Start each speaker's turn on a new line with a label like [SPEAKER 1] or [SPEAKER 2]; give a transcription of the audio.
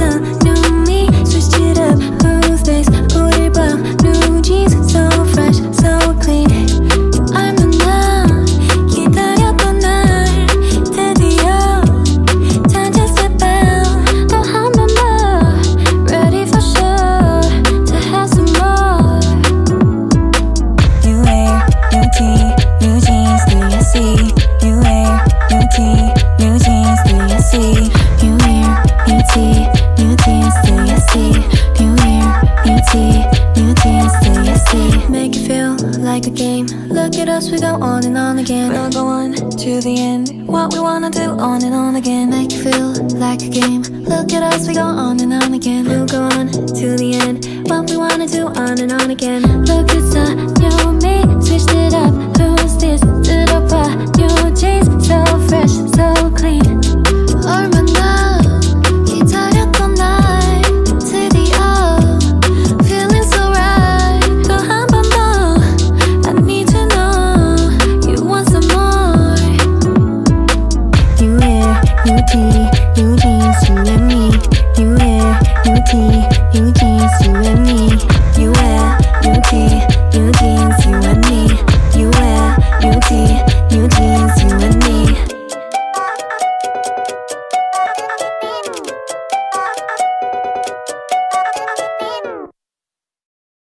[SPEAKER 1] it's like a game. Look at us, we go on and on again.
[SPEAKER 2] We'll go on to the end. What we wanna do on and on again.
[SPEAKER 1] Make it feel like a game. Look at us, we go on and on again. We'll go on to the end. What we wanna do on and on again. Look, it's a new me. Switched it up. happy